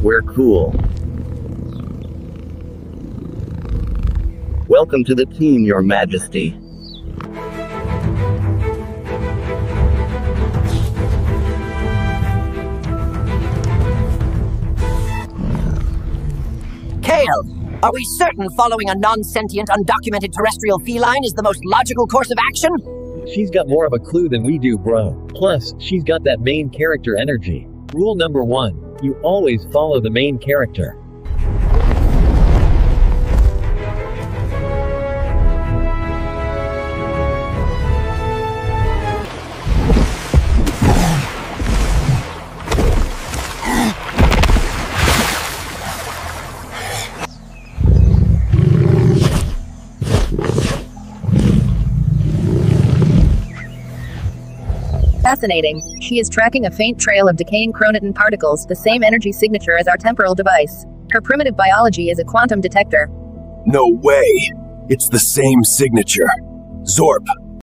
We're cool. Welcome to the team, Your Majesty. Kael, are we certain following a non-sentient, undocumented terrestrial feline is the most logical course of action? She's got more of a clue than we do, bro. Plus, she's got that main character energy. Rule number one you always follow the main character. Fascinating. She is tracking a faint trail of decaying chronoton particles, the same energy signature as our temporal device. Her primitive biology is a quantum detector. No way! It's the same signature. Zorp,